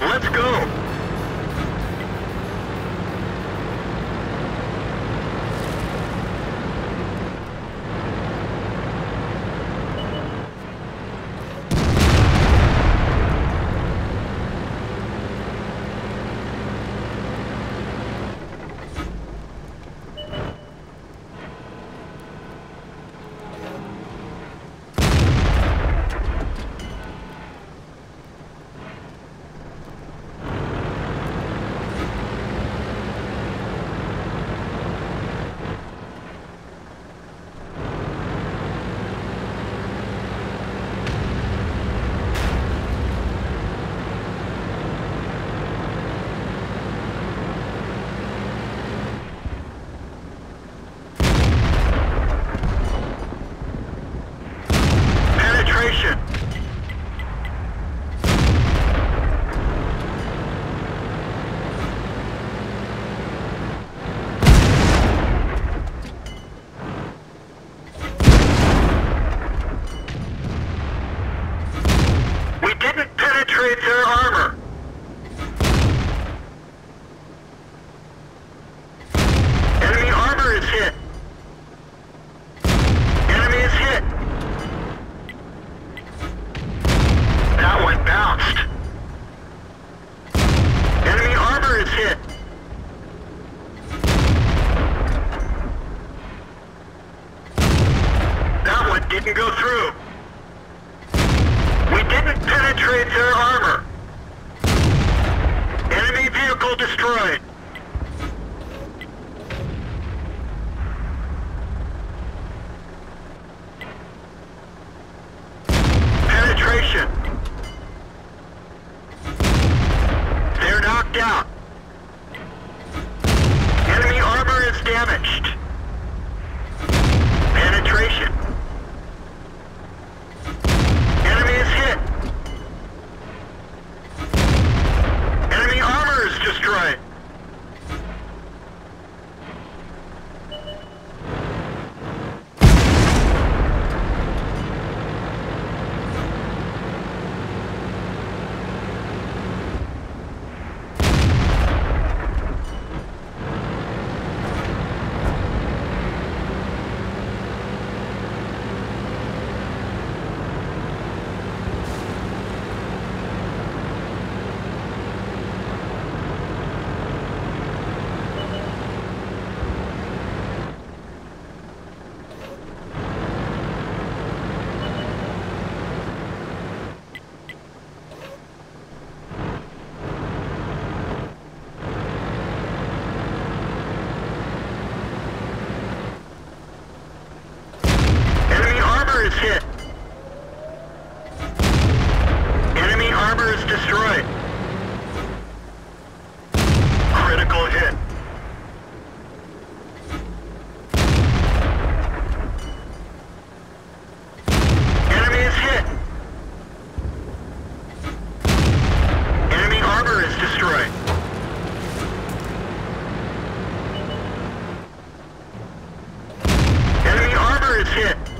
Let's go. Penetration. We didn't penetrate their armor. Enemy armor is hit. Enemy is hit. That one bounced. Enemy armor is hit. One didn't go through. We didn't penetrate their armor. Enemy vehicle destroyed. Penetration. They're knocked out. Enemy armor is damaged. Penetration. Enemy is hit. Enemy armor is destroyed. Enemy armor. Enemy armor is destroyed. Critical hit. Enemy is hit. Enemy armor is destroyed. Enemy armor is hit.